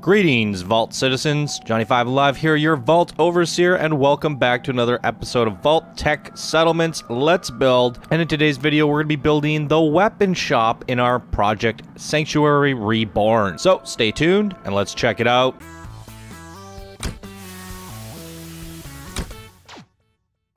Greetings, Vault citizens. Jonny Five Alive here, your Vault Overseer, and welcome back to another episode of Vault-Tec Settlements. Let's build. And in today's video, we're going to be building the weapon shop in our project Sanctuary Reborn. So stay tuned and let's check it out.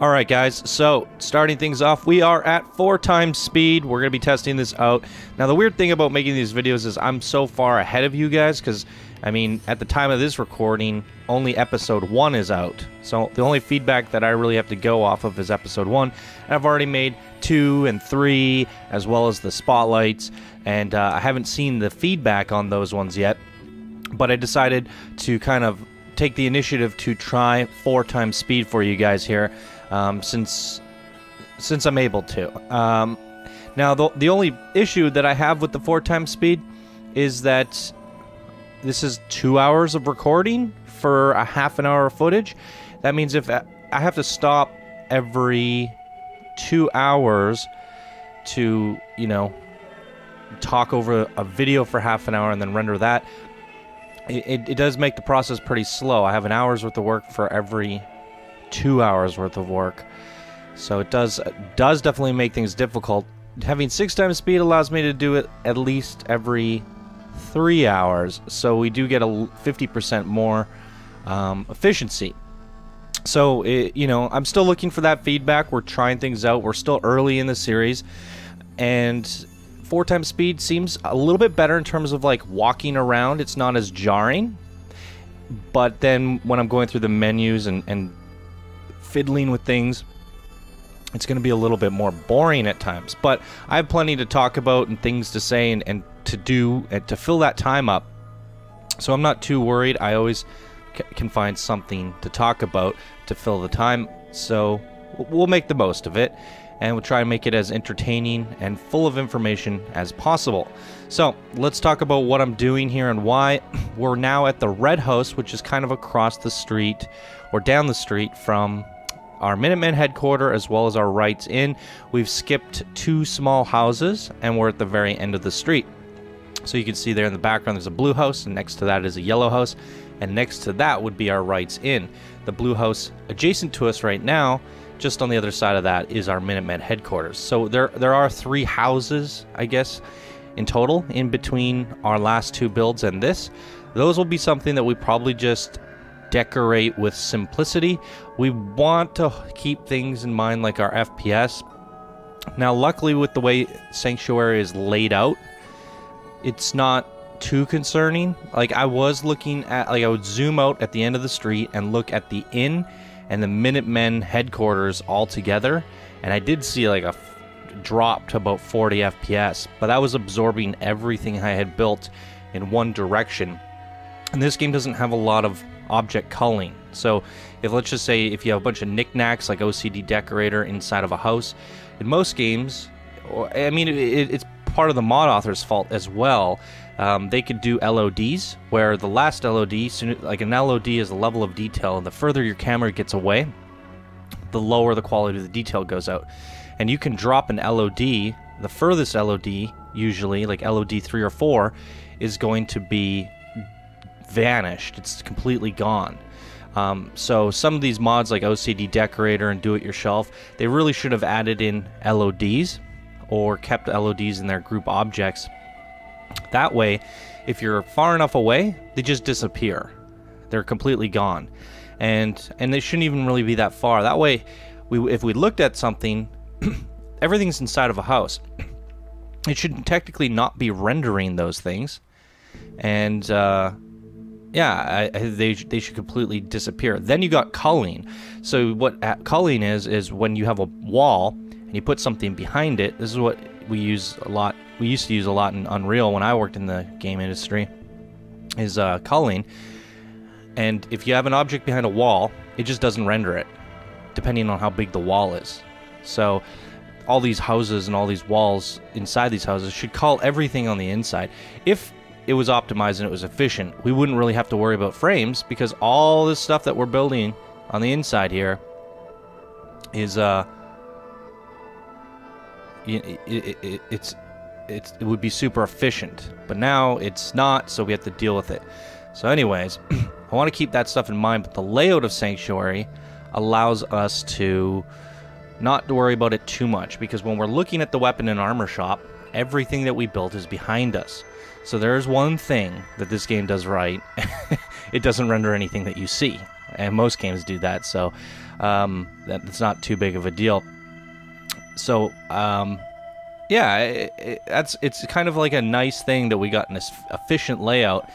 All right, guys. So, starting things off, we are at four times speed. We're going to be testing this out. Now, the weird thing about making these videos is I'm so far ahead of you guys because, I mean, at the time of this recording, only episode one is out. So, the only feedback that I really have to go off of is episode one. I've already made two and three, as well as the spotlights. And uh, I haven't seen the feedback on those ones yet. But I decided to kind of take the initiative to try four times speed for you guys here um, since since I'm able to. Um, now, the, the only issue that I have with the four times speed is that this is two hours of recording for a half an hour of footage. That means if I have to stop every two hours to, you know, talk over a video for half an hour and then render that, it, it, it does make the process pretty slow. I have an hour's worth of work for every two hours worth of work. So it does does definitely make things difficult. Having six times speed allows me to do it at least every three hours, so we do get a 50% more um, efficiency. So it, you know, I'm still looking for that feedback. We're trying things out. We're still early in the series, and four times speed seems a little bit better in terms of like walking around. It's not as jarring. But then when I'm going through the menus and, and fiddling with things, it's going to be a little bit more boring at times. But I have plenty to talk about and things to say and, and to do and to fill that time up. So I'm not too worried. I always can find something to talk about to fill the time. So we'll make the most of it and we'll try and make it as entertaining and full of information as possible. So let's talk about what I'm doing here and why. We're now at the Red House, which is kind of across the street or down the street from our Minutemen headquarters as well as our rights in. We've skipped two small houses and we're at the very end of the street. So you can see there in the background there's a blue house and next to that is a yellow house and next to that would be our rights in. The blue house adjacent to us right now, just on the other side of that is our Minutemen headquarters. So there there are three houses, I guess, in total in between our last two builds and this. Those will be something that we probably just decorate with simplicity. We want to keep things in mind like our FPS. Now, luckily, with the way Sanctuary is laid out, it's not too concerning. Like, I was looking at, like, I would zoom out at the end of the street and look at the inn and the Minutemen headquarters all together, and I did see, like, a drop to about 40 FPS, but that was absorbing everything I had built in one direction. And this game doesn't have a lot of object culling. So if let's just say if you have a bunch of knickknacks like OCD decorator inside of a house, in most games, I mean it, it's part of the mod author's fault as well. Um, they could do LODs where the last LOD, like an LOD, is a level of detail, and the further your camera gets away, the lower the quality of the detail goes out. And you can drop an LOD. The furthest LOD, usually like LOD three or four, is going to be vanished. It's completely gone. Um, so some of these mods like OCD Decorator and Do It Yourshelf, they really should have added in LODs or kept LODs in their group objects. That way, if you're far enough away, they just disappear. They're completely gone. And and they shouldn't even really be that far. That way, we if we looked at something, everything's inside of a house. It should technically not be rendering those things. And uh, yeah, I, they they should completely disappear. Then you got culling. So what culling is is when you have a wall and you put something behind it. This is what we use a lot. We used to use a lot in Unreal when I worked in the game industry. Is uh, culling. And if you have an object behind a wall, it just doesn't render it, depending on how big the wall is. So all these houses and all these walls inside these houses should cull everything on the inside. If it was optimized and it was efficient. We wouldn't really have to worry about frames because all this stuff that we're building on the inside here is uh it, it, it, it's it's it would be super efficient but now it's not so we have to deal with it So, anyways, I want to keep that stuff in mind, but the layout of Sanctuary allows us to not to worry about it too much because when we're looking at the weapon and armor shop, everything that we built is behind us. So there's one thing that this game does right. it doesn't render anything that you see. And most games do that, so um, that's not too big of a deal. So, um, yeah, it, it, that's it's kind of like a nice thing that we got this efficient layout.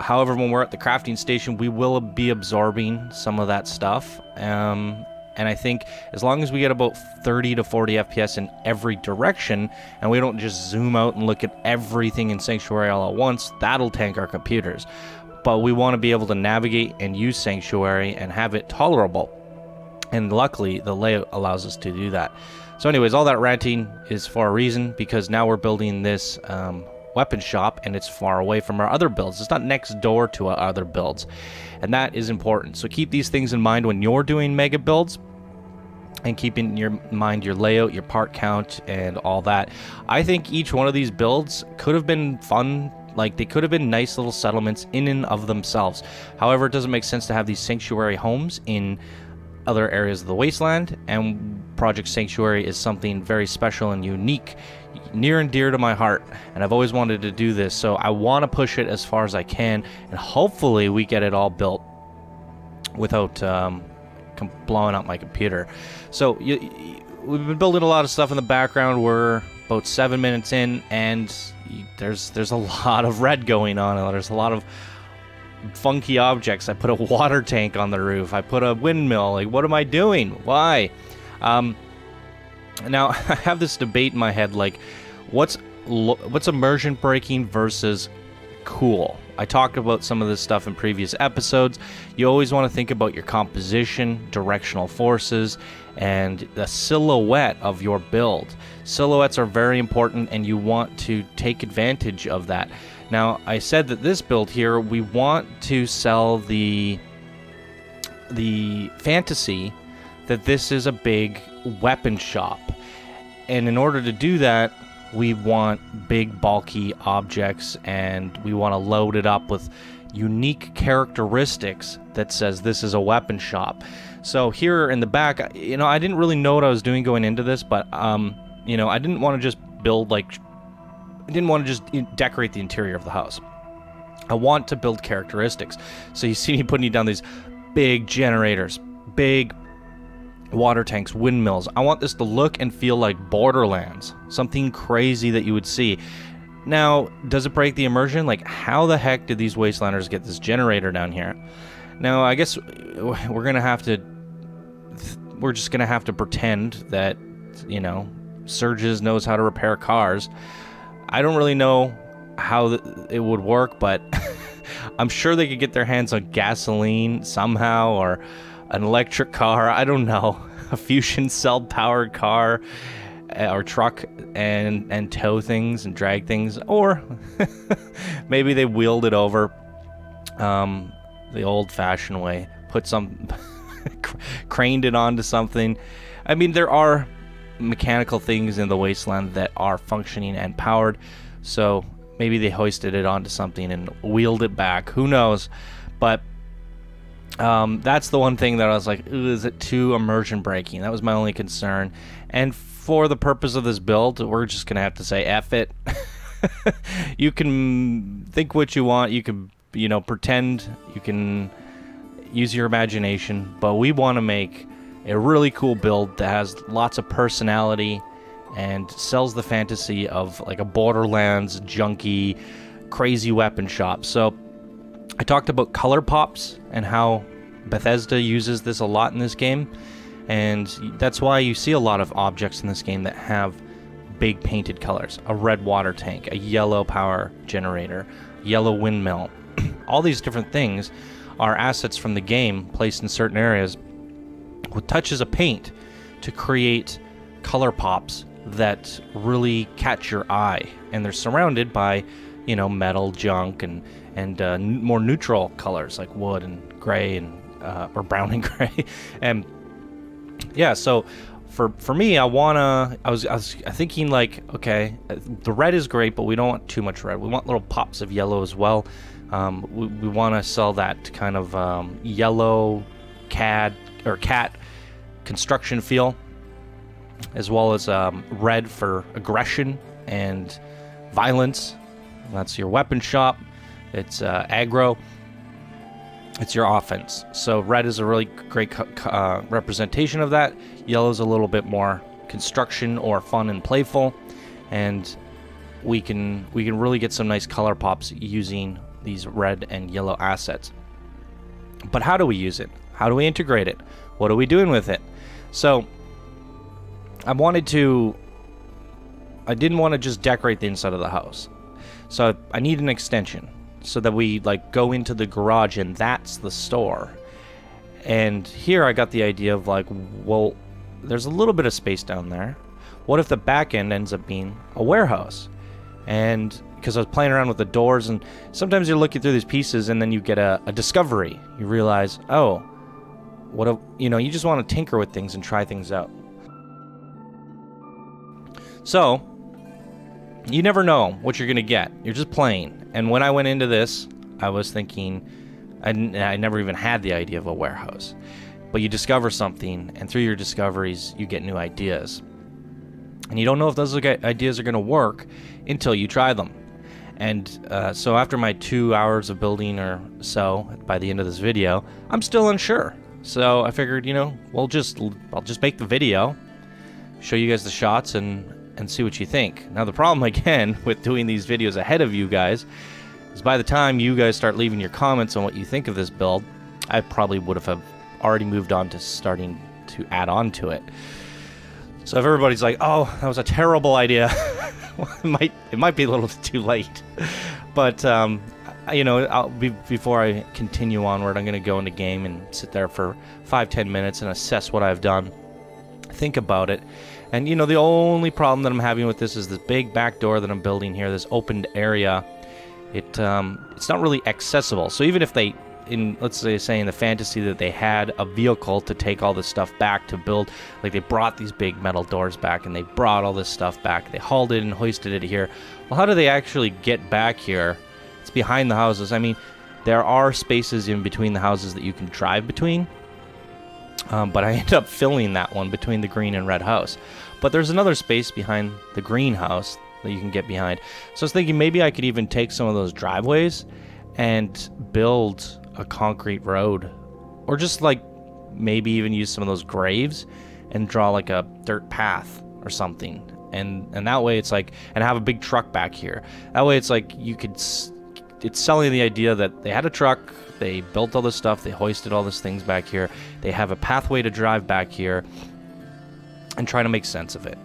However, when we're at the crafting station, we will be absorbing some of that stuff. Um, and I think as long as we get about 30 to 40 FPS in every direction, and we don't just zoom out and look at everything in Sanctuary all at once, that'll tank our computers. But we want to be able to navigate and use Sanctuary and have it tolerable. And luckily, the layout allows us to do that. So, anyways, all that ranting is for a reason because now we're building this um, weapon shop and it's far away from our other builds. It's not next door to our other builds. And that is important. So keep these things in mind when you're doing mega builds and keep in your mind your layout, your part count, and all that. I think each one of these builds could have been fun. Like, they could have been nice little settlements in and of themselves. However, it doesn't make sense to have these sanctuary homes in other areas of the wasteland, and Project Sanctuary is something very special and unique, near and dear to my heart, and I've always wanted to do this, so I want to push it as far as I can, and hopefully we get it all built without um, blowing up my computer. So you, you, we've been building a lot of stuff in the background. We're about seven minutes in, and there's there's a lot of red going on. And there's a lot of funky objects. I put a water tank on the roof. I put a windmill. Like, what am I doing? Why? Um, now, I have this debate in my head, like, what's what's immersion breaking versus cool? I talked about some of this stuff in previous episodes. You always want to think about your composition, directional forces, and the silhouette of your build. Silhouettes are very important, and you want to take advantage of that. Now, I said that this build here, we want to sell the the fantasy that this is a big weapon shop. And in order to do that, we want big bulky objects and we want to load it up with unique characteristics that says this is a weapon shop. So here in the back, you know, I didn't really know what I was doing going into this, but um, you know, I didn't want to just build like I didn't want to just decorate the interior of the house. I want to build characteristics. So you see me putting down these big generators, big water tanks, windmills. I want this to look and feel like Borderlands, something crazy that you would see. Now, does it break the immersion? Like, how the heck did these Wastelanders get this generator down here? Now, I guess we're gonna have to. We're just gonna have to pretend that, you know, Sturges knows how to repair cars. I don't really know how it would work, but I'm sure they could get their hands on gasoline somehow or an electric car. I don't know, a fusion cell powered car eh, or truck and and tow things and drag things, or maybe they wheeled it over um, the old-fashioned way, put some craned it onto something. I mean, there are mechanical things in the wasteland that are functioning and powered. So maybe they hoisted it onto something and wheeled it back. Who knows? But um, that's the one thing that I was like, is it too immersion breaking? That was my only concern. And for the purpose of this build, we're just gonna have to say F it. you can think what you want. You can, you know, pretend. You can use your imagination. But we want to make a really cool build that has lots of personality and sells the fantasy of like a Borderlands junky, crazy weapon shop. So I talked about color pops and how Bethesda uses this a lot in this game, and that's why you see a lot of objects in this game that have big painted colors a red water tank, a yellow power generator, yellow windmill. All these different things are assets from the game placed in certain areas with touches of paint to create color pops that really catch your eye. And they're surrounded by, you know, metal, junk, and and uh, n- more neutral colors like wood and gray and uh, or brown and gray. and yeah, so for for me, I wanna. I was I was thinking like, okay, the red is great, but we don't want too much red. We want little pops of yellow as well. Um, we, we want to sell that kind of um, yellow CAD or cat construction feel, as well as um, red for aggression and violence. That's your weapon shop. It's uh, aggro. It's your offense. So red is a really great uh, representation of that. Yellow is a little bit more construction or fun and playful, and we can we can really get some nice color pops using these red and yellow assets. But how do we use it? How do we integrate it? What are we doing with it? So I wanted to I didn't want to just decorate the inside of the house. So I need an extension so that we like go into the garage and that's the store. And here I got the idea of like, well, there's a little bit of space down there. What if the back end ends up being a warehouse? And because I was playing around with the doors, and sometimes you're looking through these pieces, and then you get a, a discovery. You realize, oh, what a, you know, you just want to tinker with things and try things out. So, you never know what you're going to get. You're just playing. And when I went into this, I was thinking, I, I never even had the idea of a warehouse. But you discover something, and through your discoveries, you get new ideas. And you don't know if those ideas are going to work until you try them. And uh, so after my two hours of building or so, by the end of this video, I'm still unsure. So I figured, you know, we'll just I'll just make the video, show you guys the shots, and and see what you think. Now the problem again with doing these videos ahead of you guys is by the time you guys start leaving your comments on what you think of this build, I probably would have already moved on to starting to add on to it. So if everybody's like, "Oh, that was a terrible idea," well, it might it might be a little too late. But um, you know, be, before I continue onward, I'm going to go into game and sit there for five ten minutes and assess what I've done. Think about it and you know, the only problem that I'm having with this is this big back door that I'm building here, this opened area. It um, it's not really accessible. So even if they, in let's say, say in the fantasy that they had a vehicle to take all this stuff back to build, like they brought these big metal doors back and they brought all this stuff back. They hauled it and hoisted it here. Well, how do they actually get back here? Behind the houses. I mean, there are spaces in between the houses that you can drive between. Um, but I end up filling that one between the green and red house. But there's another space behind the green house that you can get behind. So I was thinking maybe I could even take some of those driveways and build a concrete road. Or just like maybe even use some of those graves and draw like a dirt path or something. And and that way it's like and have a big truck back here. That way it's like you could it's selling the idea that they had a truck, they built all this stuff, they hoisted all these things back here. They have a pathway to drive back here and try to make sense of it.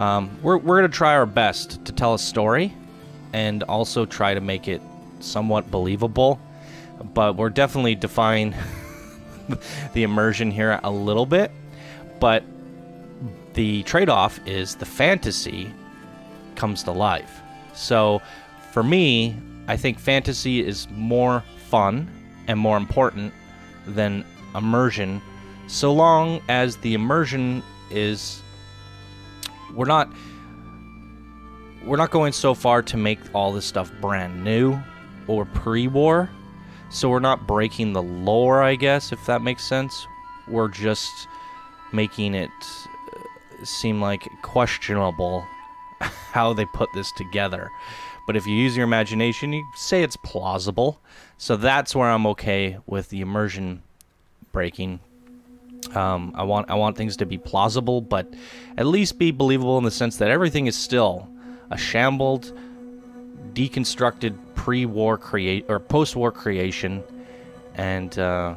Um, we're we're going to try our best to tell a story and also try to make it somewhat believable, but we're definitely defying the immersion here a little bit. But the trade off is the fantasy comes to life. So for me, I think fantasy is more fun and more important than immersion, so long as the immersion is we're not we're not going so far to make all this stuff brand new or pre-war. So we're not breaking the lore, I guess, if that makes sense. We're just making it uh, seem like questionable how they put this together. But if you use your imagination, you say it's plausible. So that's where I'm okay with the immersion breaking. Um, I want I want things to be plausible, but at least be believable in the sense that everything is still a shambled, deconstructed pre-war create or post-war creation, and uh,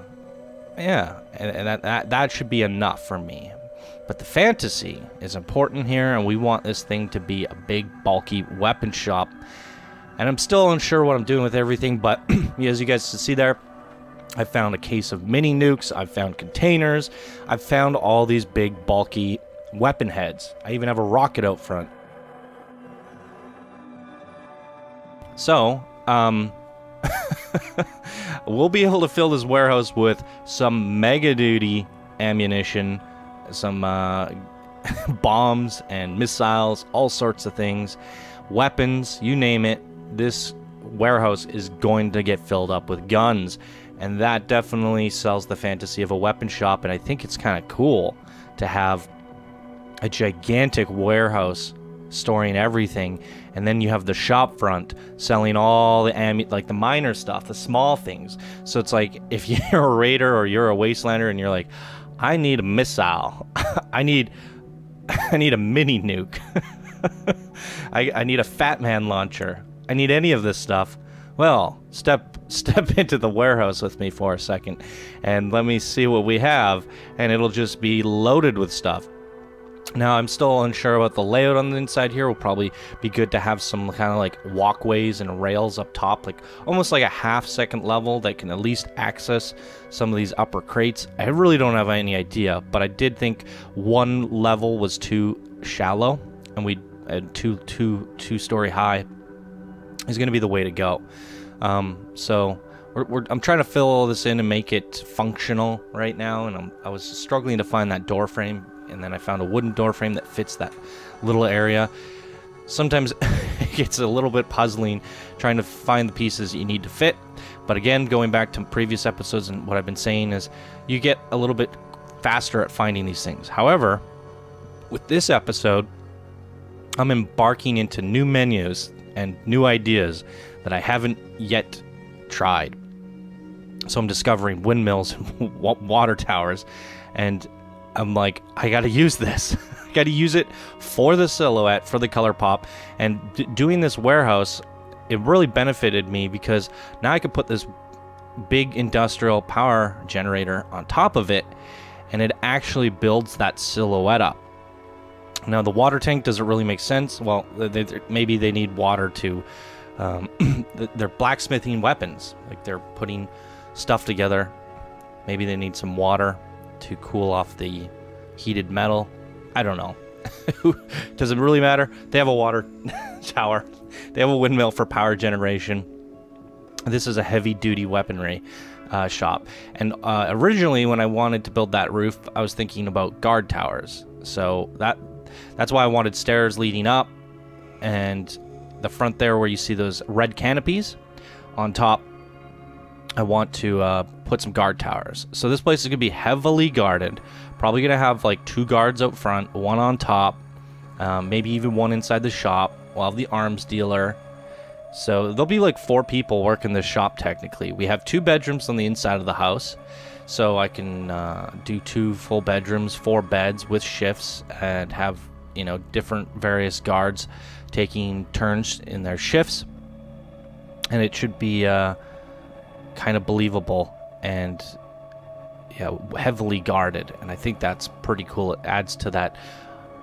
yeah, and, and that, that that should be enough for me. But the fantasy is important here, and we want this thing to be a big, bulky weapon shop. And I'm still unsure what I'm doing with everything, but as you guys can see there, I found a case of mini nukes, I've found containers, I've found all these big, bulky weapon heads. I even have a rocket out front. So, um, we'll be able to fill this warehouse with some mega duty ammunition some uh, bombs and missiles, all sorts of things, weapons, you name it. This warehouse is going to get filled up with guns. And that definitely sells the fantasy of a weapon shop. And I think it's kind of cool to have a gigantic warehouse storing everything and then you have the shop front selling all the ammu- like the minor stuff the small things so it's like if you're a raider or you're a wastelander and you're like i need a missile. I need i need a mini nuke. I, I need a fat man launcher. I need any of this stuff. Well step step into the warehouse with me for a second and let me see what we have and it'll just be loaded with stuff now, I'm still unsure about the layout on the inside here. Will probably be good to have some kind of like walkways and rails up top, like almost like a half second level that can at least access some of these upper crates. I really don't have any idea, but I did think one level was too shallow, and we and two two two story high is going to be the way to go. Um, so we're, we're, I'm trying to fill all this in and make it functional right now, and I'm, I was struggling to find that door frame and then I found a wooden door frame that fits that little area. Sometimes it gets a little bit puzzling trying to find the pieces you need to fit. But again, going back to previous episodes and what I've been saying is you get a little bit faster at finding these things. However, with this episode, I'm embarking into new menus and new ideas that I haven't yet tried. So I'm discovering windmills water towers and I'm like, I got to use this. I got to use it for the silhouette, for the color pop. And doing this warehouse, it really benefited me because now I could put this big industrial power generator on top of it and it actually builds that silhouette up. Now, the water tank doesn't really make sense. Well, they, maybe they need water to. Um, they're blacksmithing weapons. Like they're putting stuff together. Maybe they need some water to cool off the heated metal. I don't know. Does it really matter? They have a water tower. They have a windmill for power generation. This is a heavy duty weaponry uh, shop. And uh, originally, when I wanted to build that roof, I was thinking about guard towers. So that that's why I wanted stairs leading up, and the front there where you see those red canopies. On top, I want to uh, put some guard towers. So this place is going to be heavily guarded. Probably going to have like two guards out front, one on top, um, maybe even one inside the shop. We'll have the arms dealer. So there'll be like four people working the shop technically. We have two bedrooms on the inside of the house. So I can uh, do two full bedrooms, four beds with shifts, and have, you know, different various guards taking turns in their shifts. And it should be uh, kind of believable and yeah, heavily guarded, and I think that's pretty cool. It adds to that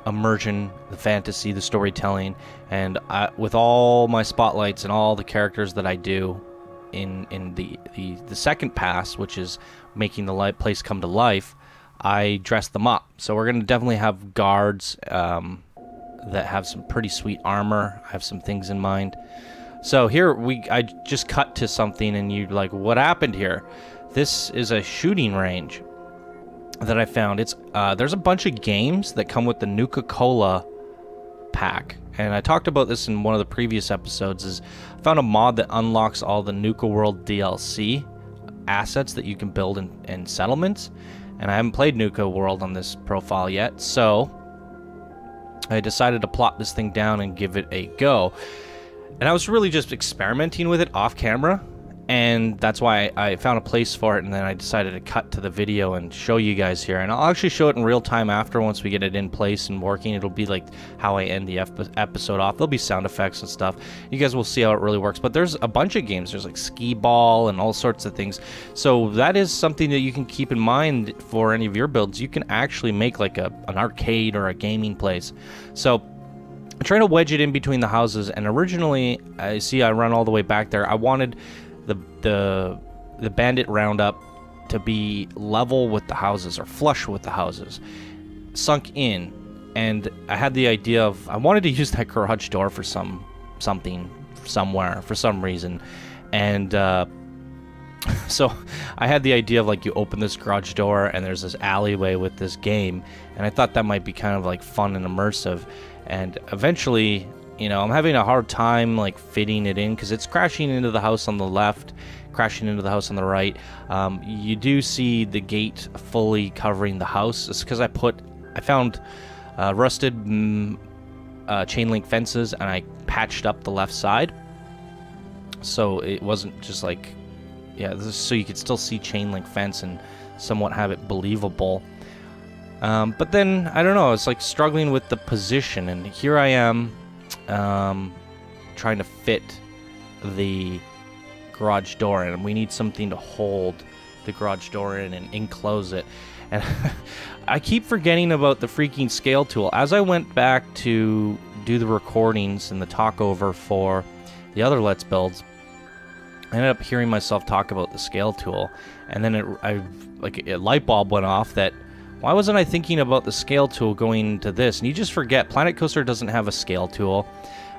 immersion, the fantasy, the storytelling, and I, with all my spotlights and all the characters that I do in in the the, the second pass, which is making the light place come to life, I dress them up. So we're gonna definitely have guards um, that have some pretty sweet armor. I have some things in mind. So here we I just cut to something and you like what happened here? This is a shooting range that I found. It's uh, there's a bunch of games that come with the Nuka-Cola pack. And I talked about this in one of the previous episodes is I found a mod that unlocks all the Nuka World DLC assets that you can build in, in settlements. And I haven't played Nuka World on this profile yet, so I decided to plot this thing down and give it a go. And I was really just experimenting with it off camera and that's why I found a place for it and then I decided to cut to the video and show you guys here. And I'll actually show it in real time after once we get it in place and working. It'll be like how I end the episode off. There'll be sound effects and stuff. You guys will see how it really works. But there's a bunch of games. There's like skee ball and all sorts of things. So that is something that you can keep in mind for any of your builds. You can actually make like a, an arcade or a gaming place. So I'm trying to wedge it in between the houses and originally I see I run all the way back there. I wanted the the the bandit roundup to be level with the houses or flush with the houses, sunk in, and I had the idea of I wanted to use that garage door for some something somewhere for some reason, and uh, so I had the idea of like you open this garage door and there's this alleyway with this game, and I thought that might be kind of like fun and immersive, and eventually you know, I'm having a hard time like fitting it in because it's crashing into the house on the left, crashing into the house on the right. Um, you do see the gate fully covering the house. It's because I put, I found uh, rusted mm, uh, chain link fences and I patched up the left side. So it wasn't just like, yeah, so you could still see chain link fence and somewhat have it believable. Um, but then, I don't know, it's like struggling with the position. And here I am um, trying to fit the garage door in. And we need something to hold the garage door in and enclose it. And I keep forgetting about the freaking scale tool. As I went back to do the recordings and the talk over for the other Let's Builds, I ended up hearing myself talk about the scale tool. And then it, I, like a light bulb went off that why wasn't I thinking about the scale tool going to this? And you just forget, Planet Coaster doesn't have a scale tool.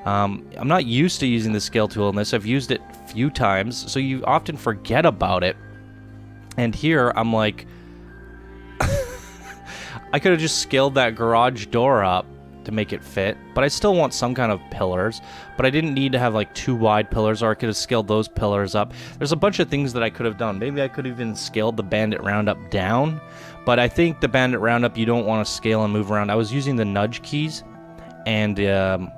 Um, I'm not used to using the scale tool in this. I've used it few times, so you often forget about it. And here, I'm like... I could have just scaled that garage door up to make it fit, but I still want some kind of pillars. But I didn't need to have like two wide pillars, or I could have scaled those pillars up. There's a bunch of things that I could have done. Maybe I could have even scaled the Bandit Roundup down, but I think the Bandit Roundup you don't want to scale and move around. I was using the nudge keys and um,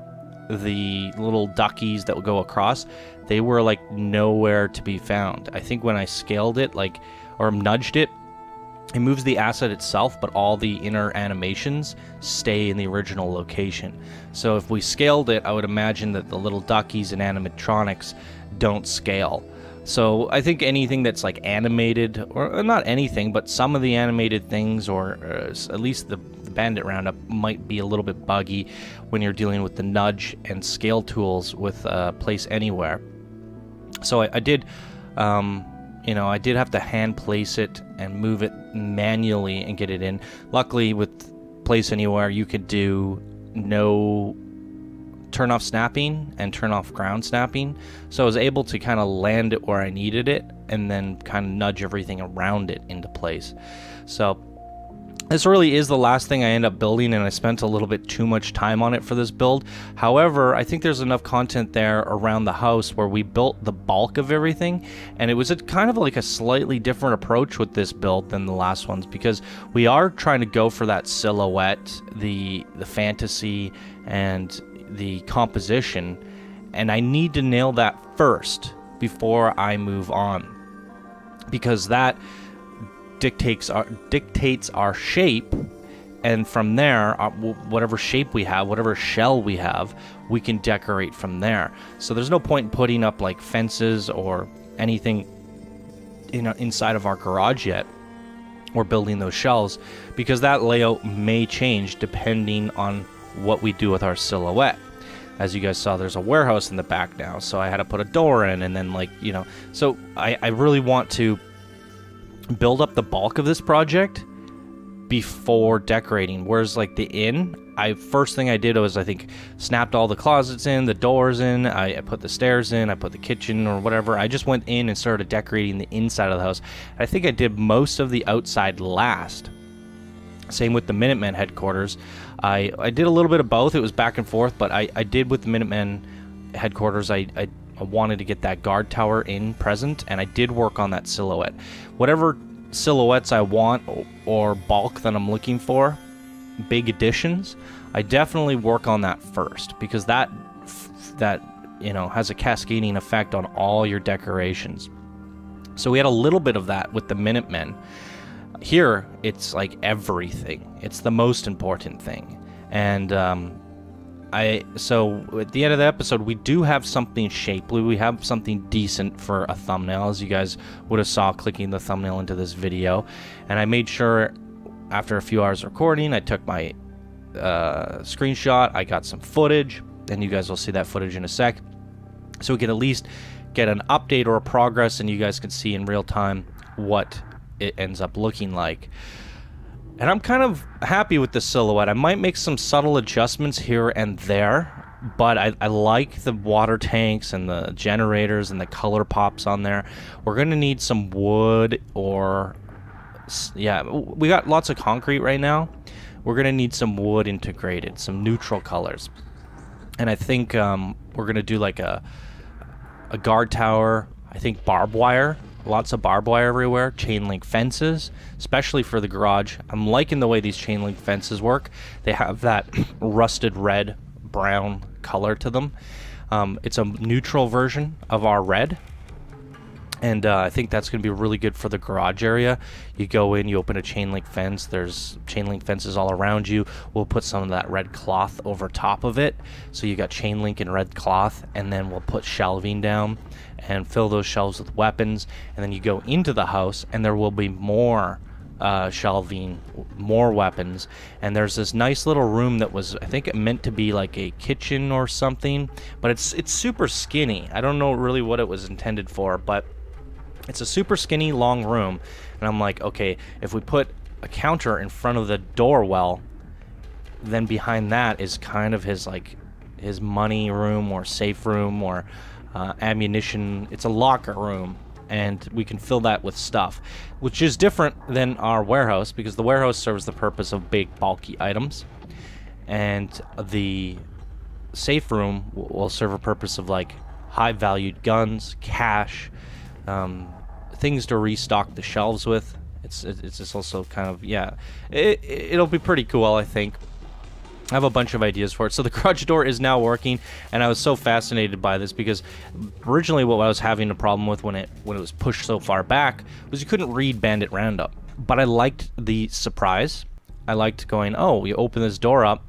the little duckies that would go across. They were like nowhere to be found. I think when I scaled it, like, or nudged it, it moves the asset itself, but all the inner animations stay in the original location. So if we scaled it, I would imagine that the little duckies and animatronics don't scale. So I think anything that's like animated, or not anything, but some of the animated things, or uh, at least the, the Bandit Roundup, might be a little bit buggy when you're dealing with the nudge and scale tools with uh, Place Anywhere. So I, I did um, you know, I did have to hand place it and move it manually and get it in. Luckily, with Place Anywhere, you could do no turn off snapping and turn off ground snapping. So I was able to kind of land it where I needed it and then kind of nudge everything around it into place. So this really is the last thing I end up building and I spent a little bit too much time on it for this build. However, I think there's enough content there around the house where we built the bulk of everything and it was a kind of like a slightly different approach with this build than the last ones because we are trying to go for that silhouette, the the fantasy and the composition and I need to nail that first before I move on. Because that dictates our dictates our shape and from there uh, whatever shape we have whatever shell we have we can decorate from there. So there's no point in putting up like fences or anything in, inside of our garage yet or building those shells because that layout may change depending on what we do with our silhouette as you guys saw there's a warehouse in the back now so i had to put a door in and then like you know so i, I really want to build up the bulk of this project before decorating. Whereas like the inn, I first thing I did was I think snapped all the closets in, the doors in, I, I, put the stairs in, I put the kitchen or whatever. I just went in and started decorating the inside of the house. I think I did most of the outside last. Same with the Minutemen headquarters. I, I did a little bit of both. It was back and forth, but I, I did with the Minutemen headquarters. I, I I wanted to get that guard tower in present, and I did work on that silhouette. Whatever silhouettes I want or bulk that I'm looking for, big additions, I definitely work on that first because that that you know has a cascading effect on all your decorations. So we had a little bit of that with the Minutemen. Here, it's like everything. It's the most important thing, and um, I so at the end of the episode we do have something shapely. We have something decent for a thumbnail, as you guys would have saw clicking the thumbnail into this video. And I made sure after a few hours of recording, I took my uh, screenshot. I got some footage, and you guys will see that footage in a sec. So we can at least get an update or a progress, and you guys can see in real time what it ends up looking like. And I'm kind of happy with the silhouette. I might make some subtle adjustments here and there, but I, I, like the water tanks and the generators and the color pops on there. We're going to need some wood or... Yeah, we got lots of concrete right now. We're going to need some wood integrated, some neutral colors. and I think um, we're gonna do like a a guard tower. I think barbed wire, lots of barbed wire everywhere. Chain link fences, especially for the garage. I'm liking the way these chain link fences work. They have that rusted red brown color to them. Um, it's a neutral version of our red, and uh, I think that's going to be really good for the garage area. You go in, you open a chain link fence. There's chain link fences all around you. We'll put some of that red cloth over top of it, so you got chain link and red cloth, and then we'll put shelving down and fill those shelves with weapons. And then you go into the house, and there will be more uh, shelving, more weapons, and there's this nice little room that was, I think, it meant to be like a kitchen or something, but it's it's super skinny. I don't know really what it was intended for, but it's a super skinny long room, and I'm like, okay, if we put a counter in front of the door well, then behind that is kind of his like his money room or safe room or uh, ammunition. It's a locker room and we can fill that with stuff, which is different than our warehouse because the warehouse serves the purpose of big, bulky items, and the safe room will serve a purpose of like high valued guns, cash, um, things to restock the shelves with. It's it's just also kind of yeah, it it'll be pretty cool I think. I have a bunch of ideas for it. So the garage door is now working, and I was so fascinated by this because originally what I was having a problem with when it when it was pushed so far back was you couldn't read Bandit Roundup. But I liked the surprise. I liked going, oh, you open this door up,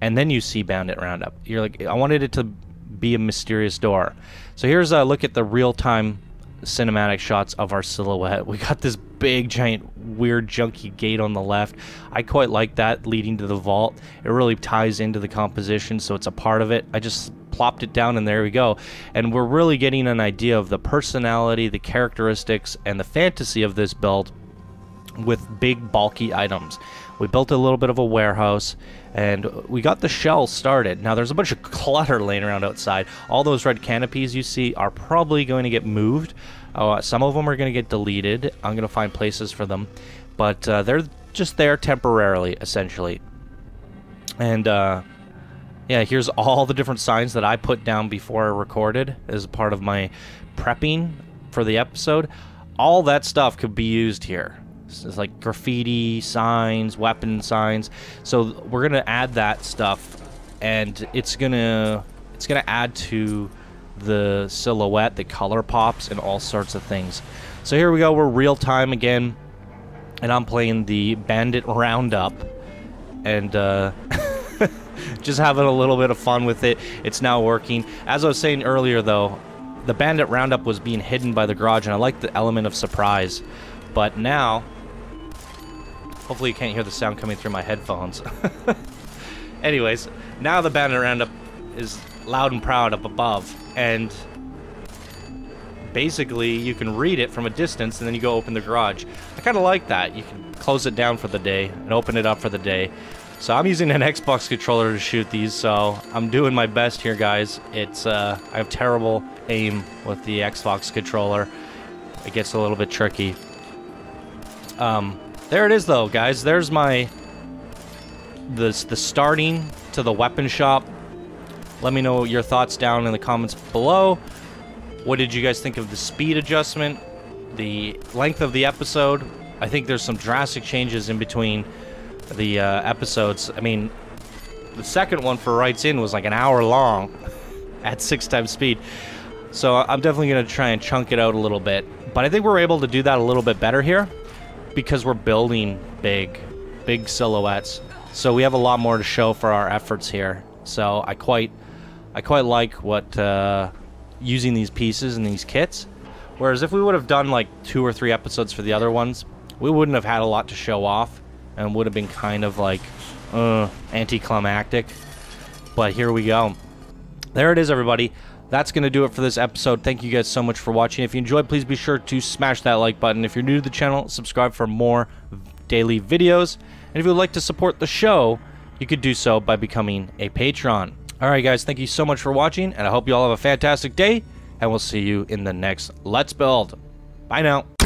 and then you see Bandit Roundup. You're like, I wanted it to be a mysterious door. So here's a look at the real-time cinematic shots of our silhouette. We got this big, giant, weird, junky gate on the left. I quite like that leading to the vault. It really ties into the composition, so it's a part of it. I just plopped it down and there we go. And we're really getting an idea of the personality, the characteristics, and the fantasy of this build with big, bulky items. We built a little bit of a warehouse and we got the shell started. Now there's a bunch of clutter laying around outside. All those red canopies you see are probably going to get moved. Uh, some of them are going to get deleted. I'm going to find places for them. But uh, they're just there temporarily, essentially. And uh, yeah, here's all the different signs that I put down before I recorded as part of my prepping for the episode. All that stuff could be used here. It's like graffiti signs, weapon signs. So we're gonna add that stuff, and it's gonna it's gonna add to the silhouette, the color pops, and all sorts of things. So here we go. We're real time again, and I'm playing the Bandit Roundup, and uh, just having a little bit of fun with it. It's now working. As I was saying earlier, though, the Bandit Roundup was being hidden by the garage, and I like the element of surprise. But now Hopefully you can't hear the sound coming through my headphones. Anyways, now the Bandit Roundup is loud and proud up above, and basically you can read it from a distance and then you go open the garage. I kind of like that. You can close it down for the day and open it up for the day. So I'm using an Xbox controller to shoot these, so I'm doing my best here, guys. It's uh, I have terrible aim with the Xbox controller. It gets a little bit tricky. Um, there it is, though, guys. There's my... The, the starting to the weapon shop. Let me know your thoughts down in the comments below. What did you guys think of the speed adjustment? The length of the episode? I think there's some drastic changes in between the uh, episodes. I mean, the second one for Rights In was like an hour long at six times speed. So I'm definitely going to try and chunk it out a little bit. But I think we're able to do that a little bit better here because we're building big, big silhouettes. So we have a lot more to show for our efforts here. So I quite, I quite like what uh, using these pieces and these kits. Whereas if we would have done like two or three episodes for the other ones, we wouldn't have had a lot to show off, and would have been kind of like uh, anticlimactic. But here we go. There it is, everybody that's going to do it for this episode. Thank you guys so much for watching. If you enjoyed, please be sure to smash that like button. If you're new to the channel, subscribe for more daily videos. And if you would like to support the show, you could do so by becoming a patron. Alright guys, thank you so much for watching, and I hope you all have a fantastic day, and we'll see you in the next Let's Build. Bye now.